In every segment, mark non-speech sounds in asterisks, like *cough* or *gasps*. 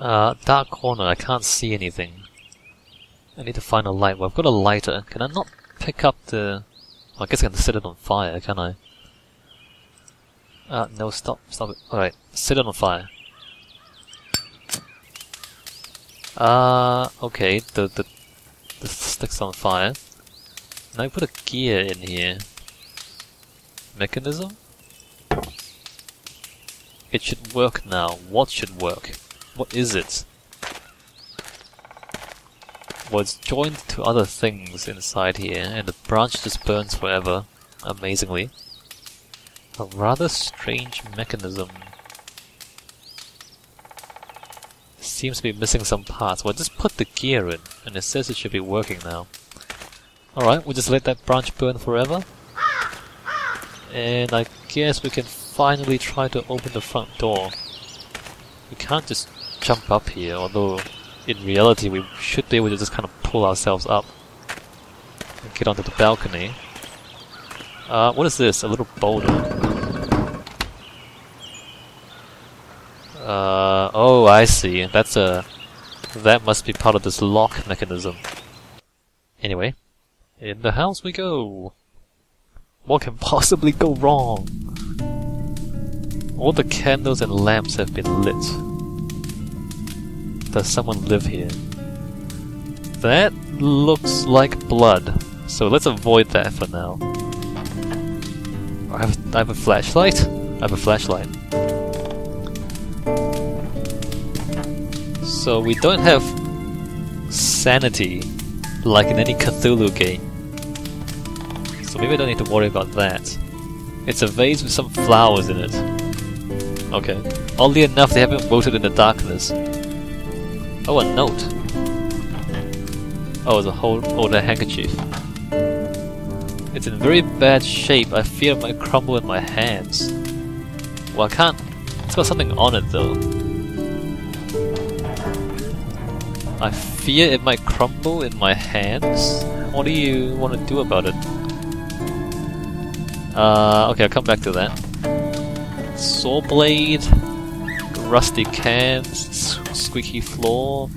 Uh, dark corner, I can't see anything. I need to find a light. Well, I've got a lighter. Can I not pick up the... Well, I guess I can set it on fire, can I? Uh, no, stop, stop it. Alright, set it on fire. Uh, okay, the, the, the stick's on fire. Now I put a gear in here. Mechanism? It should work now. What should work? What is it? Well, it's joined to other things inside here, and the branch just burns forever, amazingly. A rather strange mechanism. Seems to be missing some parts. Well, just put the gear in, and it says it should be working now. Alright, we'll just let that branch burn forever. And I guess we can finally try to open the front door. We can't just jump up here, although in reality we should be able to just kind of pull ourselves up and get onto the balcony. Uh, what is this? A little boulder. Uh, oh, I see. That's a... That must be part of this lock mechanism. Anyway, in the house we go! What can *laughs* possibly go wrong? All the candles and lamps have been lit. Does someone live here? That looks like blood, so let's avoid that for now. I have, I have a flashlight? I have a flashlight. So we don't have sanity like in any Cthulhu game. So maybe I don't need to worry about that. It's a vase with some flowers in it. Okay. Oddly enough, they haven't voted in the darkness. Oh, a note. Oh, the whole older handkerchief. It's in very bad shape. I fear it might crumble in my hands. Well, I can't. It's got something on it though. I fear it might crumble in my hands. What do you want to do about it? Uh, okay, I'll come back to that. Saw blade rusty cans, squeaky floor.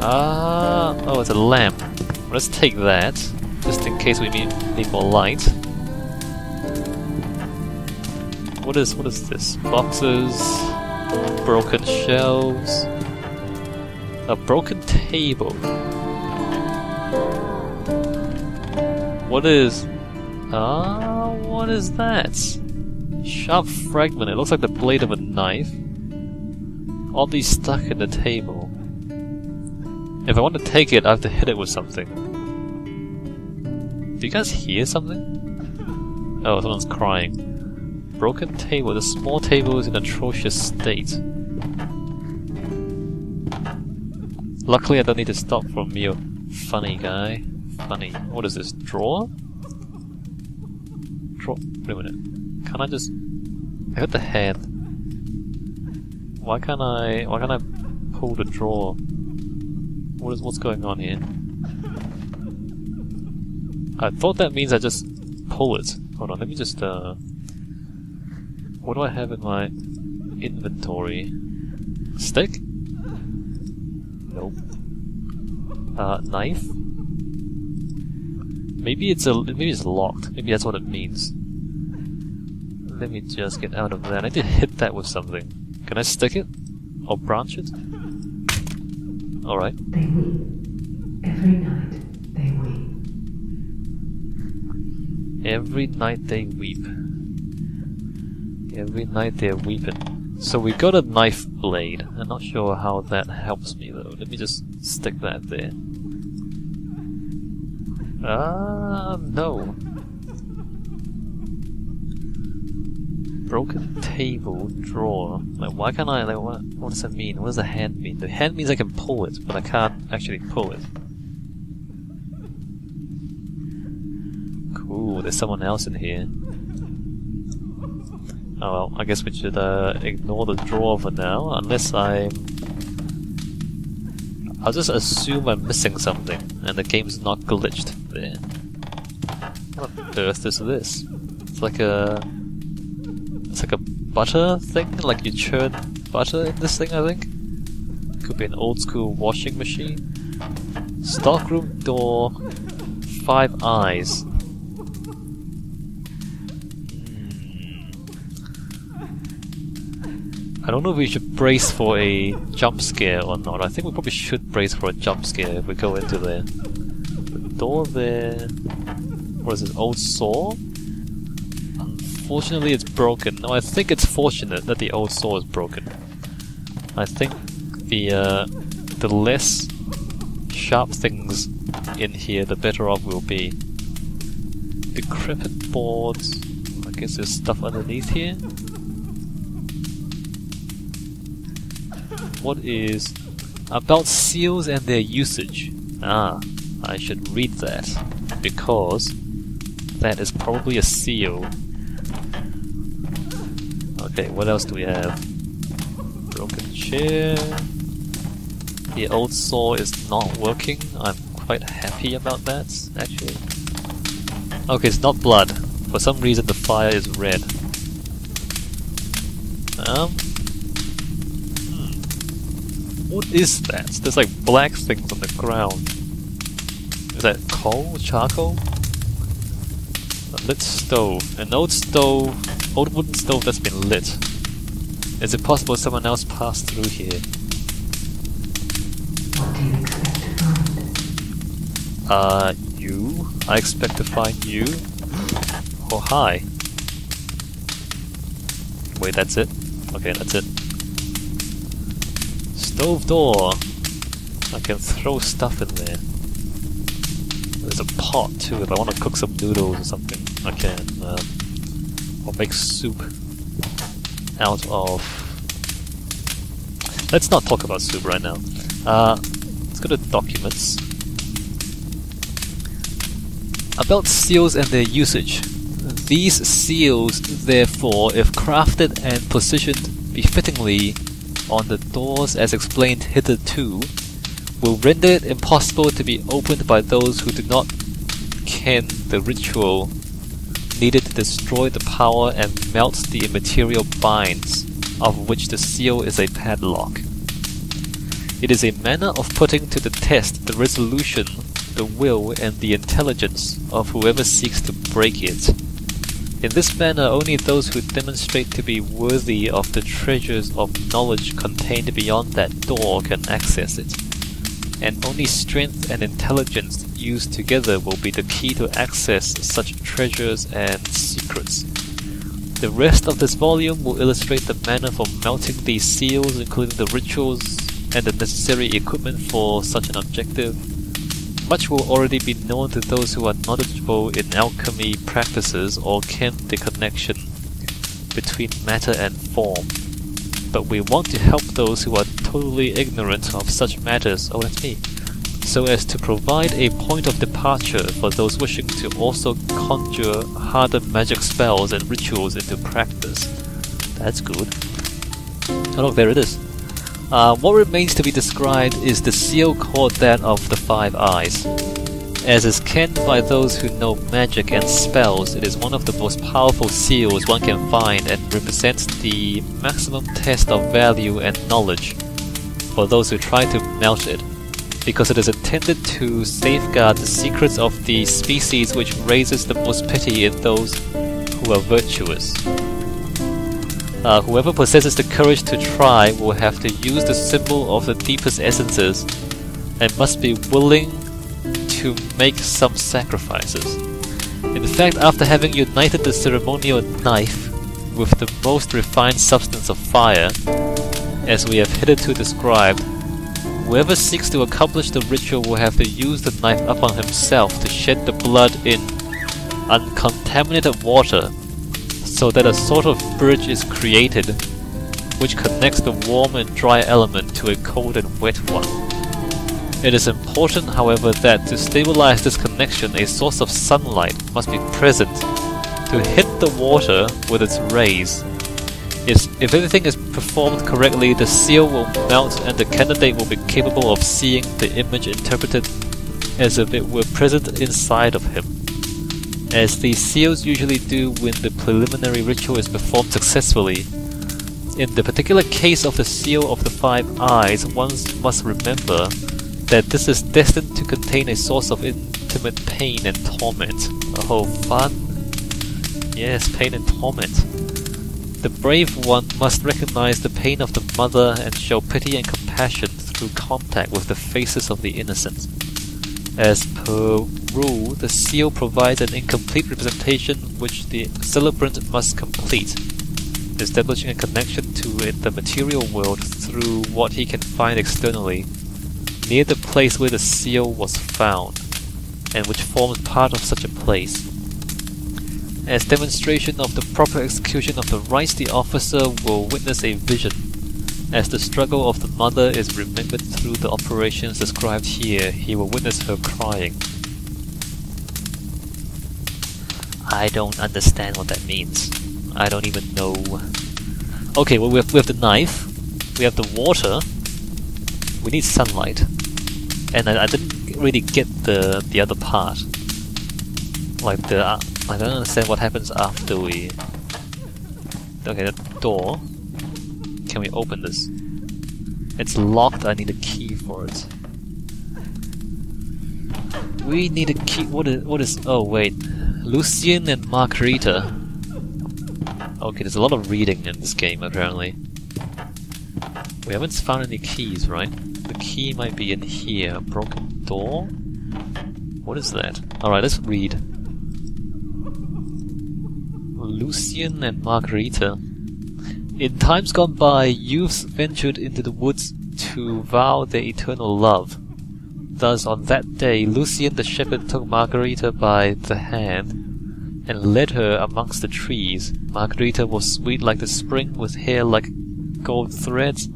Ah, oh, it's a lamp. Let's take that, just in case we need, need more light. What is what is this? Boxes, broken shelves, a broken table. What is? Ah, what is that? Sharp fragment, it looks like the blade of a knife. Oddly stuck in the table. If I want to take it, I have to hit it with something. Do you guys hear something? Oh, someone's crying. Broken table. The small table is in atrocious state. Luckily, I don't need to stop from you, funny guy. Funny. What is this? Drawer? Drawer? Wait a minute. Can I just... I got the hand. Why can't I... Why can't I pull the drawer? What is... What's going on here? I thought that means I just pull it. Hold on, let me just, uh... What do I have in my inventory? Stick? Nope. Uh, knife? Maybe it's a maybe it's locked. Maybe that's what it means. Let me just get out of there. I to hit that with something. Can I stick it? Or branch it? Alright. They weep. Every night they weep. Every night they weep. Every night they're weeping. So we got a knife blade. I'm not sure how that helps me though. Let me just stick that there. Ah, uh, no. Broken table, drawer. Like, why can't I, like, what, what does that mean? What does the hand mean? The hand means I can pull it, but I can't actually pull it. Cool, there's someone else in here. Oh well, I guess we should uh, ignore the drawer for now, unless I'm... I'll just assume I'm missing something, and the game's not glitched there. What on earth is this? It's like a... Butter thing, like you churn butter in this thing, I think. Could be an old school washing machine. Stockroom door, five eyes. Hmm. I don't know if we should brace for a jump scare or not. I think we probably should brace for a jump scare if we go into there. The door there. What is it? Old saw? Unfortunately, it's broken. No, I think it's fortunate that the old saw is broken. I think the uh, the less sharp things in here, the better off we'll be. Decrepit boards. I guess there's stuff underneath here. What is about seals and their usage? Ah, I should read that because that is probably a seal. Okay, what else do we have? Broken chair. The old saw is not working. I'm quite happy about that, actually. Okay, it's not blood. For some reason the fire is red. Um... Hmm. What is that? There's like black things on the ground. Is that coal? Charcoal? Lit stove. An old stove, old wooden stove that's been lit. Is it possible someone else passed through here? What do you expect to find? Uh, you? I expect to find you. *gasps* Oh, hi. Wait, that's it? Okay, that's it. Stove door! I can throw stuff in there. There's a pot too, if I want to cook some noodles or something, I can. Um, or make soup out of... Let's not talk about soup right now. Uh, let's go to documents. About seals and their usage. These seals, therefore, if crafted and positioned befittingly on the doors as explained hitherto, will render it impossible to be opened by those who do not ken the ritual needed to destroy the power and melt the immaterial binds, of which the seal is a padlock. It is a manner of putting to the test the resolution, the will, and the intelligence of whoever seeks to break it. In this manner, only those who demonstrate to be worthy of the treasures of knowledge contained beyond that door can access it. And only strength and intelligence used together will be the key to access such treasures and secrets. The rest of this volume will illustrate the manner for melting these seals, including the rituals and the necessary equipment for such an objective. Much will already be known to those who are knowledgeable in alchemy practices or ken the connection between matter and form. But we want to help those who are totally ignorant of such matters, oh me, so as to provide a point of departure for those wishing to also conjure harder magic spells and rituals into practice. That's good. Oh look, there it is. Uh, what remains to be described is the seal called that of the Five Eyes. As is kenned by those who know magic and spells, it is one of the most powerful seals one can find and represents the maximum test of value and knowledge for those who try to melt it, because it is intended to safeguard the secrets of the species which raises the most pity in those who are virtuous. Uh, whoever possesses the courage to try will have to use the symbol of the deepest essences and must be willing to make some sacrifices. In fact, after having united the ceremonial knife with the most refined substance of fire, as we have hitherto described, whoever seeks to accomplish the ritual will have to use the knife upon himself to shed the blood in uncontaminated water so that a sort of bridge is created which connects the warm and dry element to a cold and wet one. It is important, however, that to stabilize this connection, a source of sunlight must be present to hit the water with its rays. If, everything is performed correctly, the seal will melt and the candidate will be capable of seeing the image interpreted as if it were present inside of him as the seals usually do when the preliminary ritual is performed successfully. In the particular case of the Seal of the Five Eyes, one must remember that this is destined to contain a source of intimate pain and torment. Oh, fun! Yes, pain and torment. The brave one must recognize the pain of the mother and show pity and compassion through contact with the faces of the innocent. As per rule, the seal provides an incomplete representation which the celebrant must complete, establishing a connection to the material world through what he can find externally, near the place where the seal was found, and which forms part of such a place. As demonstration of the proper execution of the rites, the officer will witness a vision as the struggle of the mother is remembered through the operations described here, he will witness her crying. I don't understand what that means. I don't even know. Okay, well we have, we have the knife, we have the water, we need sunlight, and I, I didn't really get the the other part. Like the uh, I don't understand what happens after we. Okay, the door. Can we open this? It's locked, I need a key for it. We need a key. What is. What is. Oh, wait. Lucien and Margarita. Okay, there's a lot of reading in this game, apparently. We haven't found any keys, right? The key might be in here. Broken door? What is that? Alright, let's read. Lucian and Margarita. In times gone by, youths ventured into the woods to vow their eternal love. Thus, on that day, Lucian the shepherd took Margarita by the hand and led her amongst the trees. Margarita was sweet like the spring, with hair like gold threads,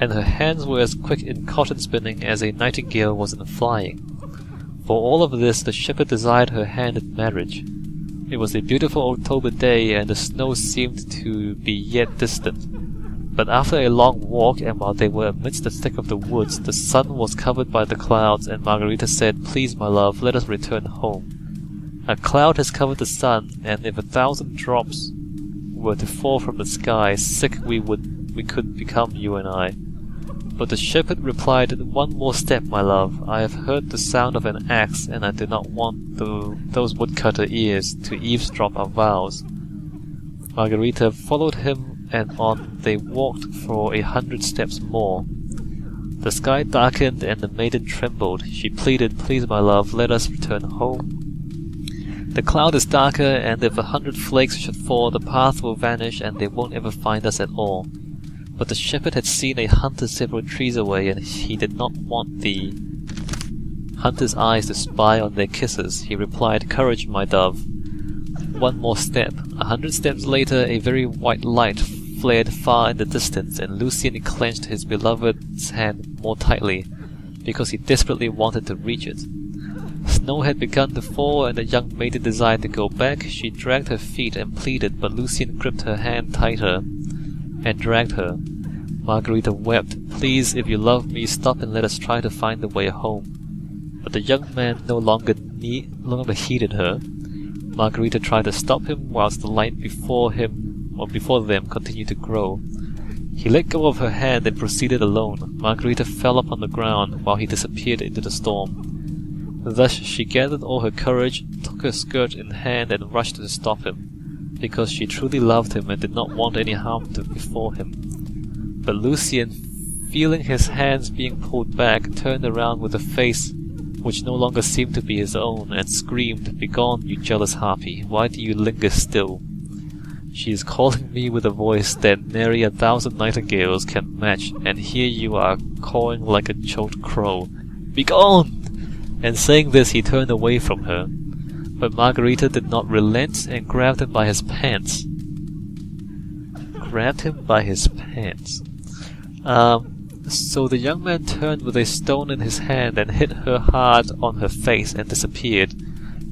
and her hands were as quick in cotton spinning as a nightingale was in flying. For all of this, the shepherd desired her hand in marriage. It was a beautiful October day, and the snow seemed to be yet distant. But after a long walk, and while they were amidst the thick of the woods, the sun was covered by the clouds, and Margarita said, Please, my love, let us return home. A cloud has covered the sun, and if a thousand drops were to fall from the sky, sick we would we could become, you and I. But the shepherd replied, One more step, my love. I have heard the sound of an axe, and I do not want the, those woodcutter ears to eavesdrop our vows. Margarita followed him, and on they walked for a hundred steps more. The sky darkened, and the maiden trembled. She pleaded, Please, my love, let us return home. The cloud is darker, and if a hundred flakes should fall, the path will vanish, and they won't ever find us at all. But the shepherd had seen a hunter several trees away, and he did not want the hunter's eyes to spy on their kisses. He replied, Courage, my dove. One more step. A hundred steps later, a very white light flared far in the distance, and Lucien clenched his beloved's hand more tightly, because he desperately wanted to reach it. Snow had begun to fall, and the young maiden desired to go back. She dragged her feet and pleaded, but Lucien gripped her hand tighter and dragged her. Margarita wept. Please, if you love me, stop and let us try to find the way home. But the young man no longer, need, no longer heeded her. Margarita tried to stop him whilst the light before him or before them continued to grow. He let go of her hand and proceeded alone. Margarita fell upon the ground while he disappeared into the storm. Thus she gathered all her courage, took her skirt in hand, and rushed to stop him because she truly loved him and did not want any harm to befall him. But Lucian, feeling his hands being pulled back, turned around with a face which no longer seemed to be his own, and screamed, Begone, you jealous harpy, why do you linger still? She is calling me with a voice that nary a thousand nightingales can match, and here you are cawing like a choked crow. Begone! And saying this, he turned away from her. But Margarita did not relent and grabbed him by his pants. Grabbed him by his pants. Um, so the young man turned with a stone in his hand and hit her hard on her face and disappeared,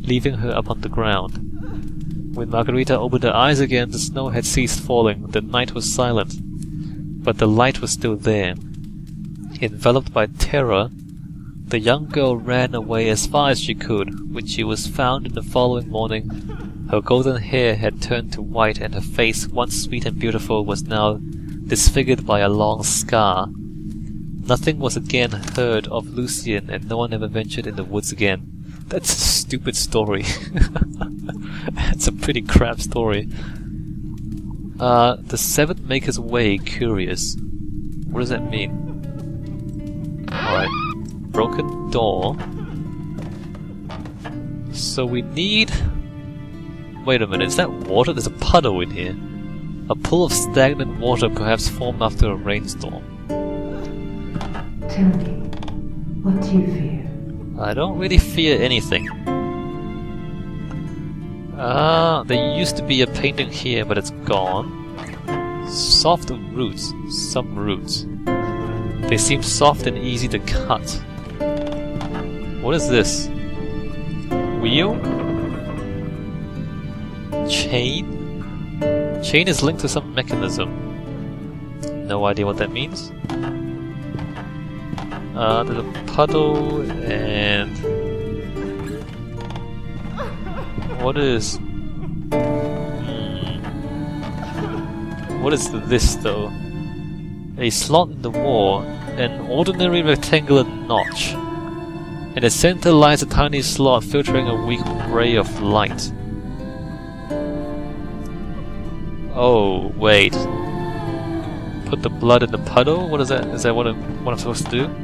leaving her upon the ground. When Margarita opened her eyes again, the snow had ceased falling, the night was silent, but the light was still there. Enveloped by terror, the young girl ran away as far as she could. When she was found in the following morning, her golden hair had turned to white, and her face, once sweet and beautiful, was now disfigured by a long scar. Nothing was again heard of Lucian, and no one ever ventured in the woods again. That's a stupid story. *laughs* That's a pretty crap story. Uh, the seventh Maker's Way, curious. What does that mean? Alright. Broken door. So we need... Wait a minute, is that water? There's a puddle in here. A pool of stagnant water perhaps formed after a rainstorm. Tell me, what do you fear? I don't really fear anything. Ah, there used to be a painting here, but it's gone. Soft roots. Some roots. They seem soft and easy to cut. What is this? Wheel? Chain? Chain is linked to some mechanism. No idea what that means. Uh, there's a puddle and... What is... Hmm. What is this though? A slot in the wall, an ordinary rectangular notch. In the center lies a tiny slot filtering a weak ray of light. Oh, wait. Put the blood in the puddle? What is that? Is that what I'm, what I'm supposed to do?